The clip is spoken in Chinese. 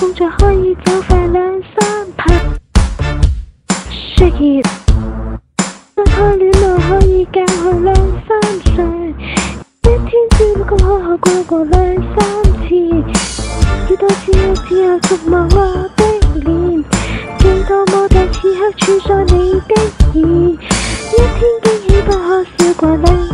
工作可以走快两三拍，失 t 分开恋爱可以隔去两三岁，一天只能够开好讲过两三次，要多知也只也熟陌生的脸，是多我地此刻处在你的耳，一天惊喜不可少过两。